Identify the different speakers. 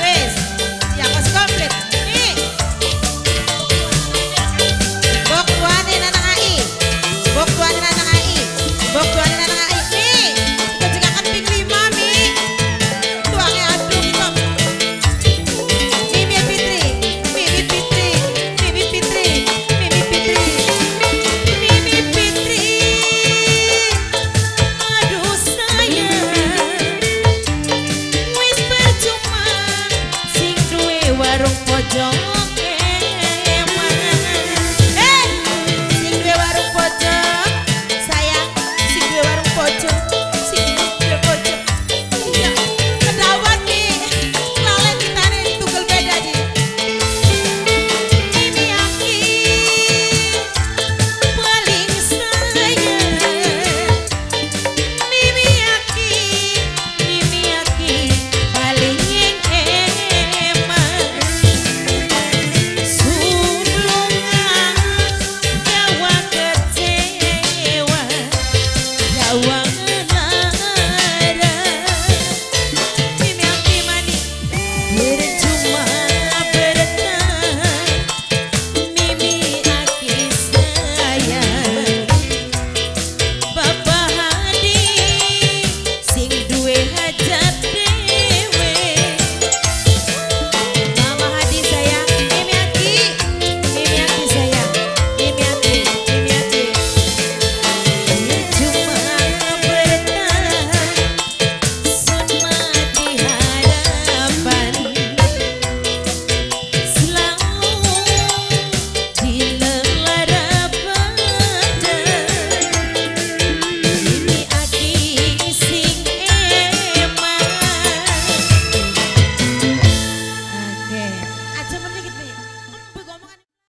Speaker 1: Raise. Yeah, what's complete?